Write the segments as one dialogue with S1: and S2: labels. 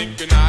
S1: thinking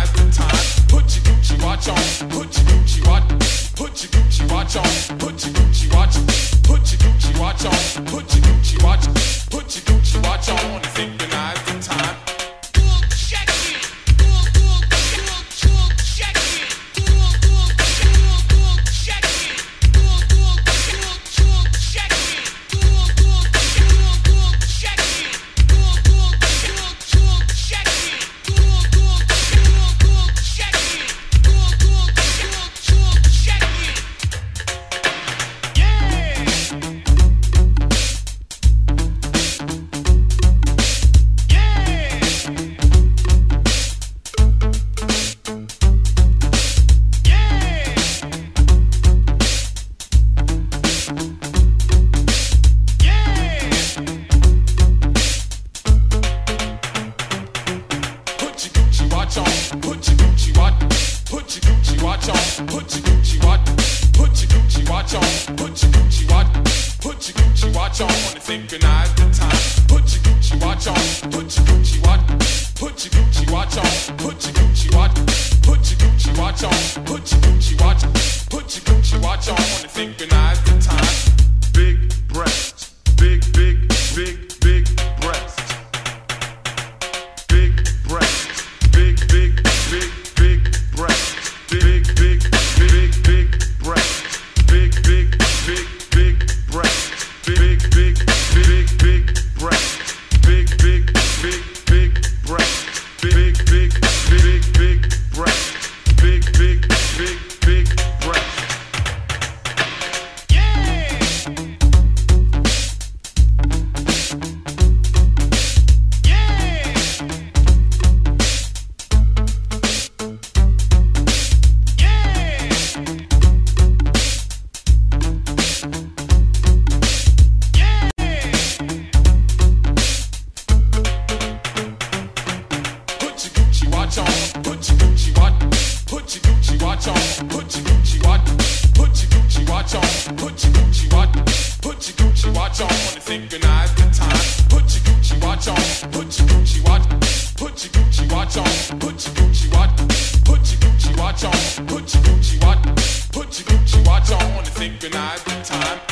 S1: watch on. Put your Gucci watch. Put your Gucci watch on. Put your Gucci watch. Put your Gucci watch on and synchronize the time. Put your Gucci watch on. Put your Gucci watch. Put your Gucci watch on. Put your Gucci watch. Put your Gucci watch on. Put your Gucci watch. Put your Gucci watch on and synchronize the time.
S2: big, big, big breath. Big, big, big.
S1: synchronized the time.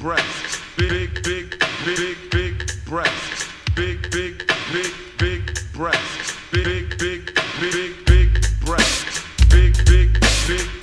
S2: breasts, big, big, big, big breasts, big, big, big, big breasts, big, big, big, big breasts, big, big, big.